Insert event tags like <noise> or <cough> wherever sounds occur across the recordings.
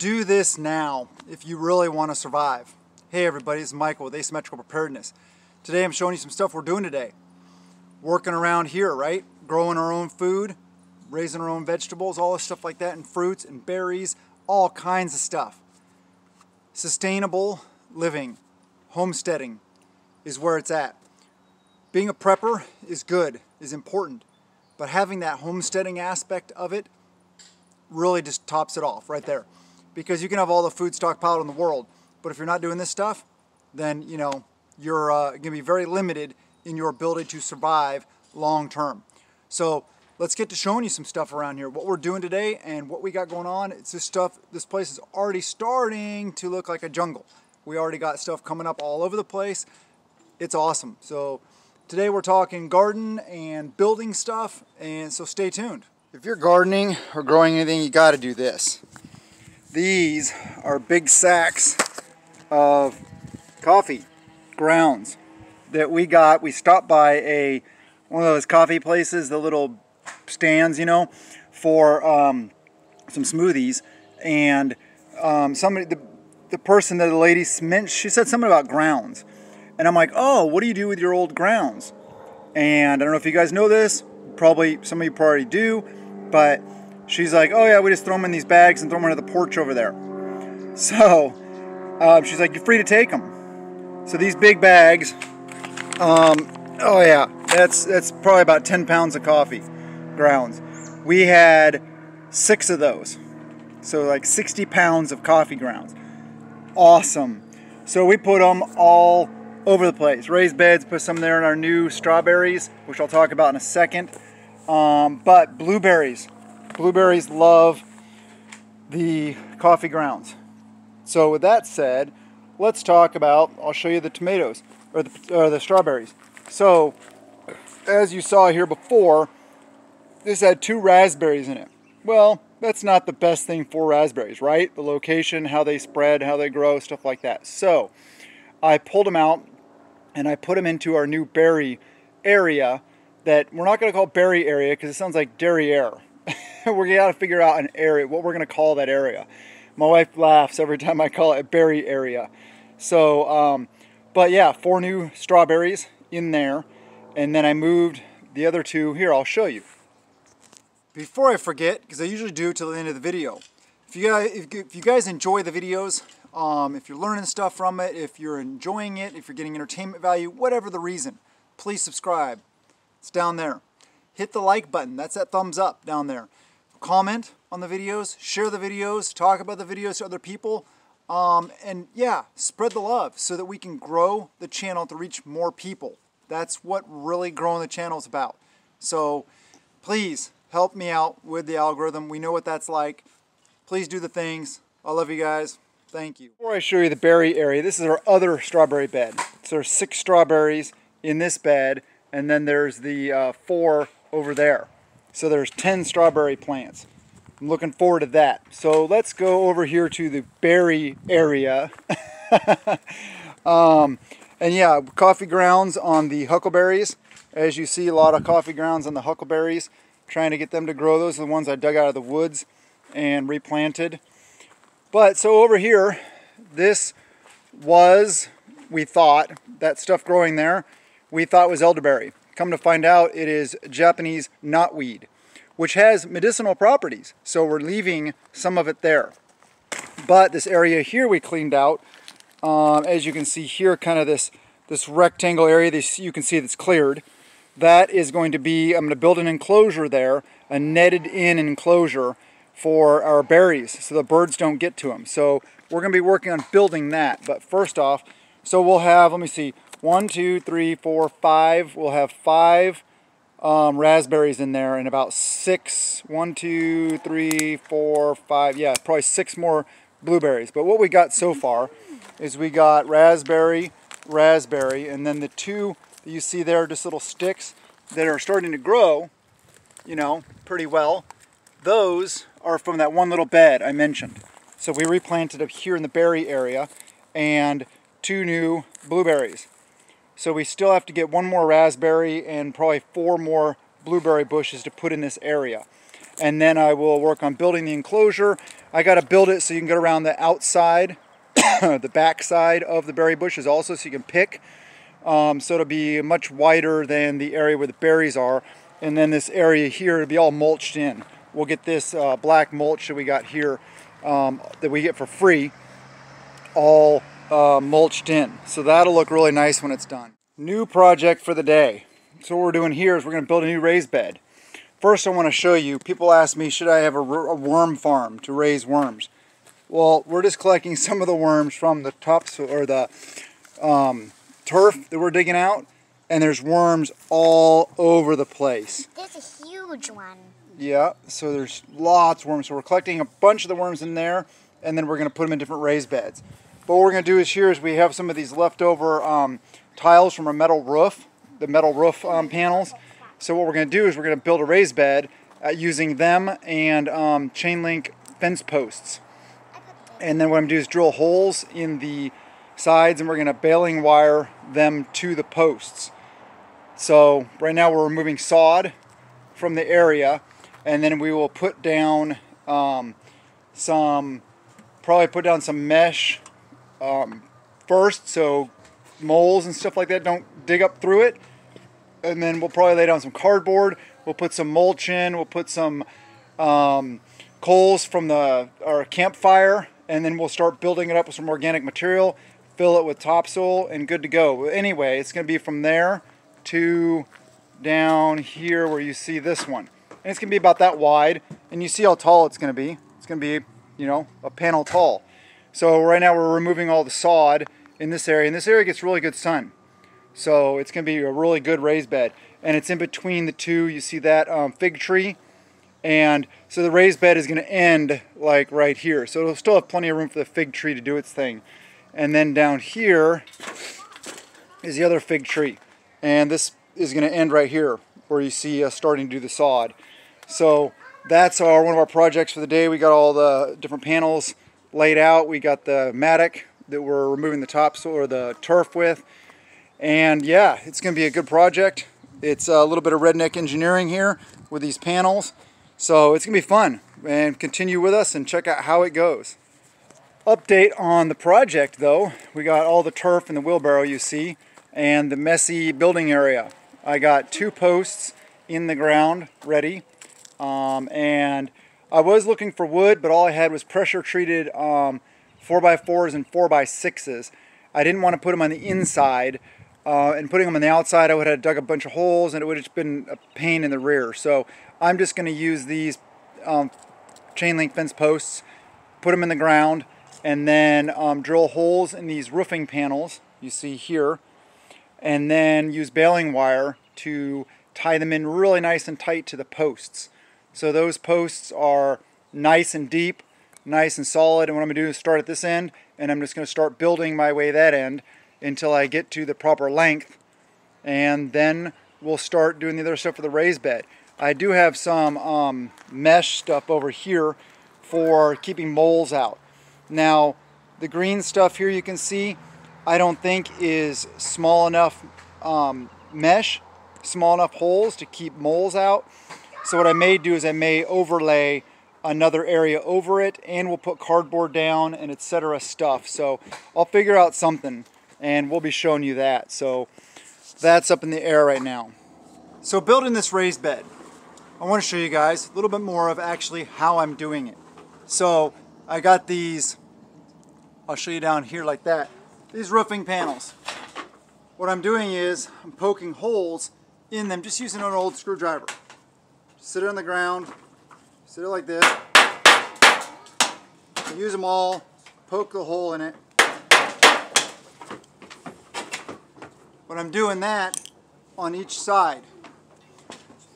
Do this now if you really want to survive. Hey everybody, it's Michael with Asymmetrical Preparedness. Today I'm showing you some stuff we're doing today. Working around here, right? Growing our own food, raising our own vegetables, all this stuff like that, and fruits and berries, all kinds of stuff. Sustainable living, homesteading is where it's at. Being a prepper is good, is important, but having that homesteading aspect of it really just tops it off right there. Because you can have all the food stockpiled in the world, but if you're not doing this stuff, then you know you're uh, going to be very limited in your ability to survive long term. So let's get to showing you some stuff around here. What we're doing today and what we got going on. It's this stuff. This place is already starting to look like a jungle. We already got stuff coming up all over the place. It's awesome. So today we're talking garden and building stuff, and so stay tuned. If you're gardening or growing anything, you got to do this. These are big sacks of coffee grounds that we got. We stopped by a one of those coffee places, the little stands, you know, for um, some smoothies, and um, somebody, the, the person that the lady meant, she said something about grounds, and I'm like, oh, what do you do with your old grounds? And I don't know if you guys know this, probably some of you probably do, but she's like, oh yeah, we just throw them in these bags and throw them under the porch over there. So uh, she's like, you're free to take them. So these big bags, um, oh yeah, that's that's probably about 10 pounds of coffee grounds. We had six of those. So like 60 pounds of coffee grounds. Awesome. So we put them all over the place. Raised beds, put some there in our new strawberries, which I'll talk about in a second. Um, but blueberries, blueberries love the coffee grounds. So with that said, let's talk about, I'll show you the tomatoes, or the, or the strawberries. So, as you saw here before, this had two raspberries in it. Well, that's not the best thing for raspberries, right? The location, how they spread, how they grow, stuff like that. So, I pulled them out and I put them into our new berry area that we're not going to call berry area because it sounds like derriere. <laughs> we got to figure out an area, what we're going to call that area. My wife laughs every time I call it a berry area. So, um, but yeah, four new strawberries in there. And then I moved the other two. Here, I'll show you. Before I forget, because I usually do till the end of the video, if you guys, if you guys enjoy the videos, um, if you're learning stuff from it, if you're enjoying it, if you're getting entertainment value, whatever the reason, please subscribe. It's down there. Hit the like button. That's that thumbs up down there. Comment on the videos, share the videos, talk about the videos to other people. Um, and yeah, spread the love so that we can grow the channel to reach more people. That's what really growing the channel is about. So please help me out with the algorithm. We know what that's like. Please do the things. I love you guys. Thank you. Before I show you the berry area, this is our other strawberry bed. So there's six strawberries in this bed and then there's the uh, four over there. So there's 10 strawberry plants. I'm looking forward to that. So let's go over here to the berry area. <laughs> um, and yeah, coffee grounds on the huckleberries. As you see, a lot of coffee grounds on the huckleberries. Trying to get them to grow. Those are the ones I dug out of the woods and replanted. But so over here, this was, we thought, that stuff growing there we thought was elderberry. Come to find out, it is Japanese knotweed, which has medicinal properties. So we're leaving some of it there. But this area here we cleaned out. Um, as you can see here, kind of this, this rectangle area, this, you can see that's cleared. That is going to be, I'm going to build an enclosure there, a netted in enclosure for our berries so the birds don't get to them. So we're going to be working on building that. But first off, so we'll have, let me see, one, two, three, four, five. We'll have five um, raspberries in there and about six, one, two, three, four, five, yeah, probably six more blueberries. But what we got so far is we got raspberry, raspberry, and then the two that you see there, just little sticks that are starting to grow, you know, pretty well. Those are from that one little bed I mentioned. So we replanted up here in the berry area and two new blueberries. So we still have to get one more raspberry and probably four more blueberry bushes to put in this area. And then I will work on building the enclosure. I got to build it so you can get around the outside, <coughs> the back side of the berry bushes also so you can pick. Um, so it'll be much wider than the area where the berries are. And then this area here will be all mulched in. We'll get this uh, black mulch that we got here um, that we get for free all uh, mulched in. So that'll look really nice when it's done. New project for the day. So what we're doing here is we're going to build a new raised bed. First I want to show you, people ask me, should I have a, a worm farm to raise worms? Well, we're just collecting <laughs> some of the worms from the tops or the um, turf that we're digging out, and there's worms all over the place. There's a huge one. Yeah, so there's lots of worms. So we're collecting a bunch of the worms in there, and then we're going to put them in different raised beds. But what we're going to do is here is we have some of these leftover um, tiles from a metal roof, the metal roof um, panels. So what we're going to do is we're going to build a raised bed uh, using them and um, chain link fence posts. And then what I'm going to do is drill holes in the sides and we're going to baling wire them to the posts. So right now we're removing sod from the area and then we will put down um, some, probably put down some mesh um, first so moles and stuff like that don't dig up through it. And then we'll probably lay down some cardboard. We'll put some mulch in. We'll put some um, coals from the our campfire, and then we'll start building it up with some organic material. Fill it with topsoil, and good to go. Anyway, it's going to be from there to down here where you see this one, and it's going to be about that wide. And you see how tall it's going to be. It's going to be, you know, a panel tall. So right now we're removing all the sod in this area, and this area gets really good sun. So it's going to be a really good raised bed. And it's in between the two. You see that um, fig tree? And so the raised bed is going to end like right here. So it'll still have plenty of room for the fig tree to do its thing. And then down here is the other fig tree. And this is going to end right here where you see us starting to do the sod. So that's our one of our projects for the day. We got all the different panels laid out. We got the mattock that we're removing the topsoil or the turf with. And yeah, it's going to be a good project. It's a little bit of redneck engineering here with these panels. So it's going to be fun. And continue with us and check out how it goes. Update on the project though. We got all the turf and the wheelbarrow you see and the messy building area. I got two posts in the ground ready. Um, and I was looking for wood, but all I had was pressure treated um, 4x4s and 4x6s. I didn't want to put them on the inside, uh, and putting them on the outside, I would have dug a bunch of holes and it would have been a pain in the rear. So I'm just going to use these um, chain link fence posts, put them in the ground, and then um, drill holes in these roofing panels you see here, and then use baling wire to tie them in really nice and tight to the posts. So those posts are nice and deep, nice and solid. And what I'm going to do is start at this end, and I'm just going to start building my way that end until I get to the proper length. And then we'll start doing the other stuff for the raised bed. I do have some um, mesh stuff over here for keeping moles out. Now, the green stuff here you can see, I don't think is small enough um, mesh, small enough holes to keep moles out. So what I may do is I may overlay another area over it and we'll put cardboard down and etc stuff. So I'll figure out something and we'll be showing you that. So that's up in the air right now. So building this raised bed, I want to show you guys a little bit more of actually how I'm doing it. So I got these, I'll show you down here like that, these roofing panels. What I'm doing is I'm poking holes in them just using an old screwdriver. Sit it on the ground, sit it like this, use them all, poke the hole in it. But I'm doing that on each side.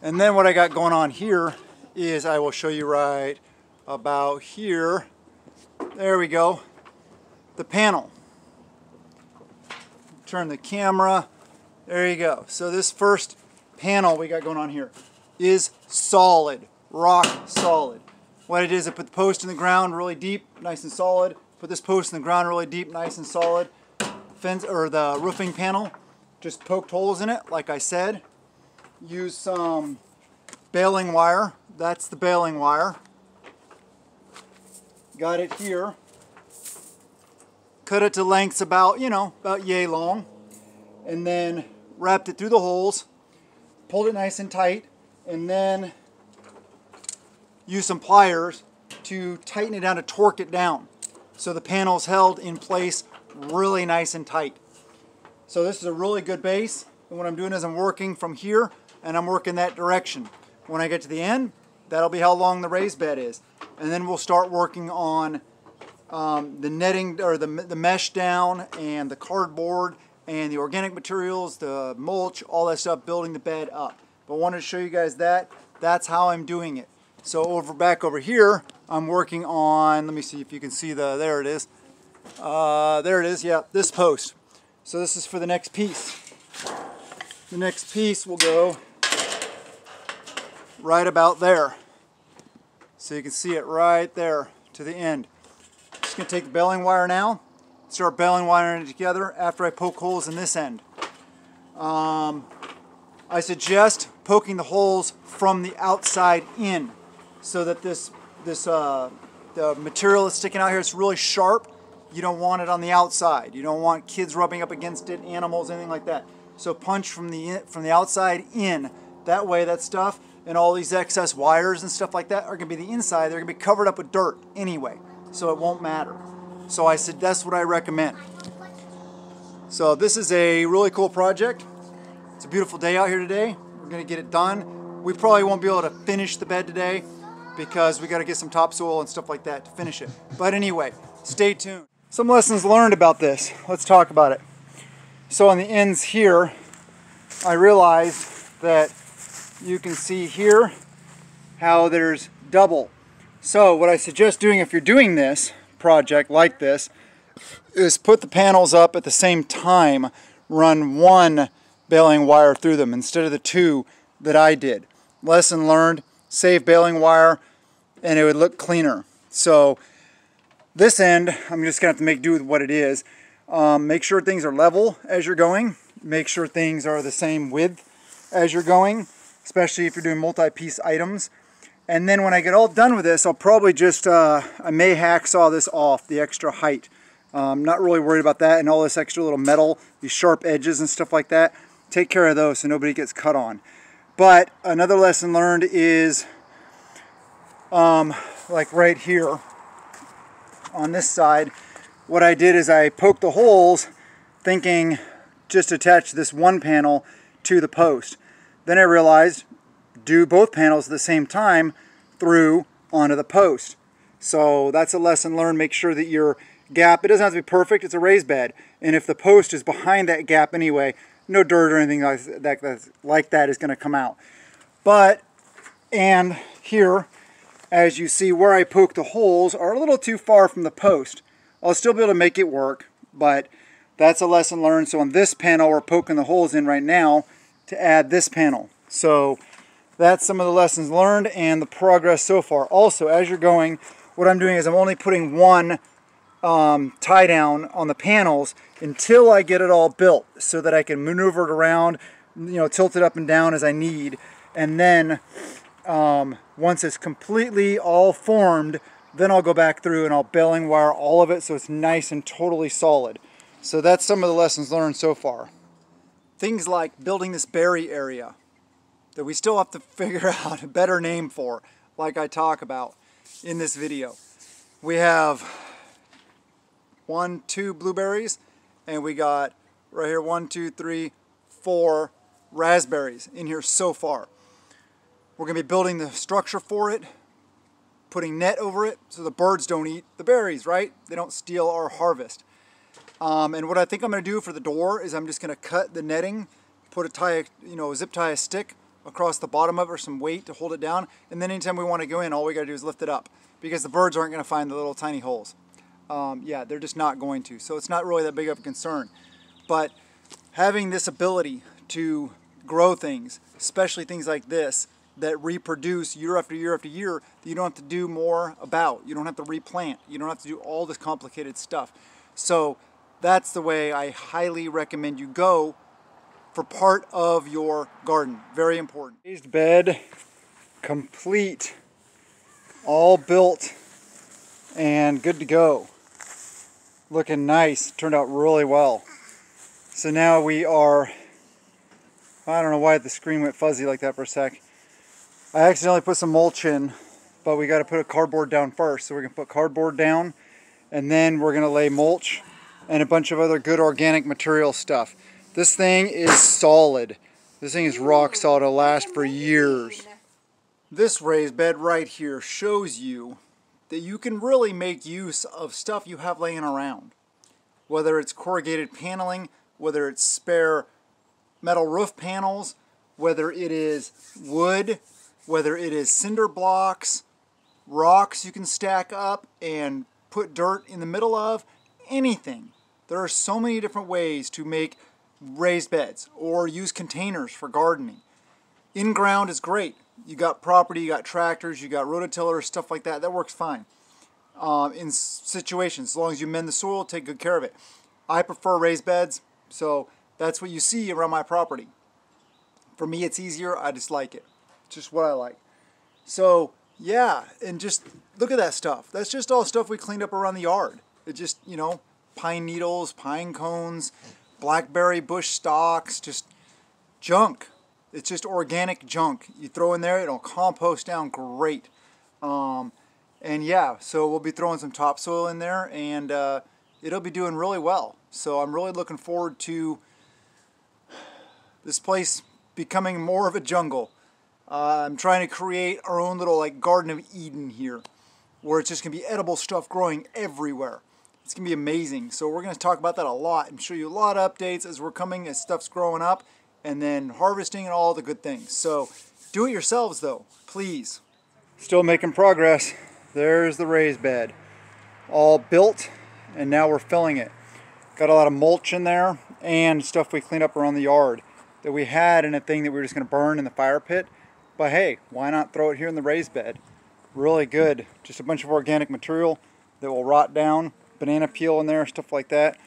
And then what I got going on here is I will show you right about here. There we go. The panel. Turn the camera. There you go. So this first panel we got going on here is solid, rock solid. What it is, I put the post in the ground really deep, nice and solid. Put this post in the ground really deep, nice and solid. Fence or the roofing panel, just poked holes in it, like I said. Use some baling wire. That's the baling wire. got it here. Cut it to lengths about, you know, about yay long. And then wrapped it through the holes, pulled it nice and tight, and then use some pliers to tighten it down, to torque it down. So the panel's held in place really nice and tight. So this is a really good base. And what I'm doing is I'm working from here and I'm working that direction. When I get to the end, that'll be how long the raised bed is. And then we'll start working on um, the netting or the, the mesh down and the cardboard and the organic materials, the mulch, all that stuff, building the bed up. But I wanted to show you guys that. That's how I'm doing it. So over back over here, I'm working on, let me see if you can see the, there it is. Uh, there it is, yeah, this post. So this is for the next piece. The next piece will go right about there. So you can see it right there to the end. Just gonna take the baling wire now, start baling wiring it together after I poke holes in this end. Um, I suggest poking the holes from the outside in so that this this uh, the material that's sticking out here is really sharp. You don't want it on the outside. You don't want kids rubbing up against it, animals, anything like that. So punch from the from the outside in. That way, that stuff and all these excess wires and stuff like that are going to be the inside. They're to be covered up with dirt anyway, so it won't matter. So I said that's what I recommend. So this is a really cool project. It's a beautiful day out here today. We're to get it done. We probably won't be able to finish the bed today because we got to get some topsoil and stuff like that to finish it. But anyway, stay tuned. Some lessons learned about this. Let's talk about it. So on the ends here, I realized that you can see here how there's double. So what I suggest doing if you're doing this project like this is put the panels up at the same time, run one baling wire through them instead of the two that I did. Lesson learned, save baling wire, and it would look cleaner. So this end, I'm just gonna have to make do with what it is. Um, make sure things are level as you're going. Make sure things are the same width as you're going, especially if you're doing multi-piece items. And then when I get all done with this, I'll probably just, uh, I may hacksaw this off, the extra height. Um, not really worried about that and all this extra little metal, these sharp edges and stuff like that. Take care of those so nobody gets cut on. But another lesson learned is um, like right here on this side, what I did is I poked the holes thinking just attach this one panel to the post. Then I realized do both panels at the same time through onto the post. So that's a lesson learned. Make sure that your gap, it doesn't have to be perfect, it's a raised bed. And if the post is behind that gap anyway, no dirt or anything like that, like that is going to come out. But, and here, as you see where I poke the holes are a little too far from the post. I'll still be able to make it work, but that's a lesson learned. So on this panel, we're poking the holes in right now to add this panel. So that's some of the lessons learned and the progress so far. Also, as you're going, what I'm doing is I'm only putting one um, tie down on the panels until I get it all built so that I can maneuver it around, you know, tilt it up and down as I need. And then um, once it's completely all formed, then I'll go back through and I'll baling wire all of it so it's nice and totally solid. So that's some of the lessons learned so far. Things like building this berry area that we still have to <laughs> figure out a better name for, like I talk about in this video. We have one, two blueberries, and we got right here one, two, three, four raspberries in here so far. We're to be building the structure for it, putting net over it so the birds don't eat the berries, right? They don't steal our harvest. Um, and what I think I'm to do for the door is I'm just to cut the netting, put a tie, you know, zip tie a stick across the bottom of it or some weight to hold it down. And then anytime we want to go in, all we got to do is lift it up because the birds aren't to find the little tiny holes. Um, yeah, they're just not going to. So it's not really that big of a concern. But having this ability to grow things, especially things like this, that reproduce year after year after year you don't have to do more about. You don't have to replant. You don't have to do all this complicated stuff. So that's the way I highly recommend you go for part of your garden. Very important. Raised bed, complete, all built and good to go. Looking nice, turned out really well. So now we are, I don't know why the screen went fuzzy like that for a sec. I accidentally put some mulch in, but we got to put a cardboard down first. So we're going to put cardboard down, and then we're going to lay mulch and a bunch of other good organic material stuff. This thing is solid. This thing is rock solid. It'll last for years. This raised bed right here shows you that you can really make use of stuff you have laying around. Whether it's corrugated paneling, whether it's spare metal roof panels, whether it is wood, whether it is cinder blocks, rocks you can stack up and put dirt in the middle of, anything. There are so many different ways to make raised beds or use containers for gardening. In ground is great. You got property, you got tractors, you got rototillers, stuff like that. That works fine um, in situations. As long as you mend the soil, take good care of it. I prefer raised beds, so that's what you see around my property. For me, it's easier. I just like it It's just what I like. So yeah, and just look at that stuff. That's just all stuff we cleaned up around the yard. It just, you know, pine needles, pine cones, blackberry bush stalks, just junk. It's just organic junk. You throw in there, it'll compost down great. Um, and yeah, so we'll be throwing some topsoil in there and uh, it'll be doing really well. So I'm really looking forward to this place becoming more of a jungle. Uh, I'm trying to create our own little like Garden of Eden here, where it's just going to be edible stuff growing everywhere. It's going to be amazing. So we're going to talk about that a lot and show you a lot of updates as we're coming, as stuff's growing up, and then harvesting and all the good things. So do it yourselves though, please. Still making progress. There's the raised bed. All built, and now we're filling it. Got a lot of mulch in there and stuff we cleaned up around the yard that we had in a thing that we were just going to burn in the fire pit. But hey, why not throw it here in the raised bed? Really good. Just a bunch of organic material that will rot down. Banana peel in there, stuff like that.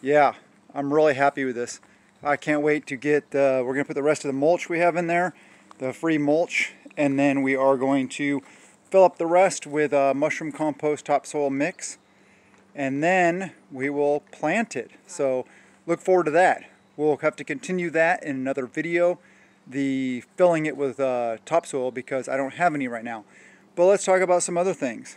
Yeah, I'm really happy with this. I can't wait to get, uh, we're going to put the rest of the mulch we have in there, the free mulch, and then we are going to fill up the rest with a mushroom compost topsoil mix, and then we will plant it. So look forward to that. We'll have to continue that in another video the filling it with uh, topsoil because I don't have any right now. But let's talk about some other things.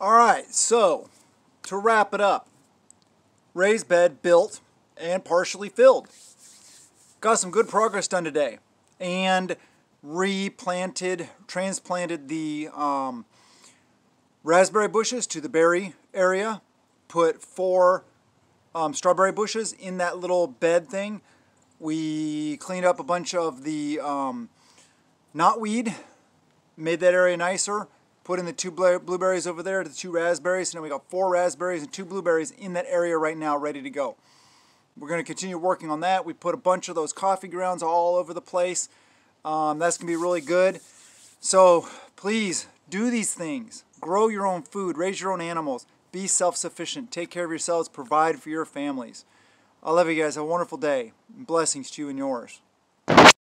All right, so to wrap it up, raised bed built and partially filled. Got some good progress done today and replanted, transplanted the um, raspberry bushes to the berry area, put four um, strawberry bushes in that little bed thing we cleaned up a bunch of the um, knotweed, made that area nicer, put in the two blueberries over there, the two raspberries, so now we got four raspberries and two blueberries in that area right now ready to go. We're going to continue working on that. We put a bunch of those coffee grounds all over the place. Um, that's going to be really good. So please do these things. Grow your own food, raise your own animals, be self-sufficient, take care of yourselves, provide for your families. I love you guys. Have a wonderful day. Blessings to you and yours.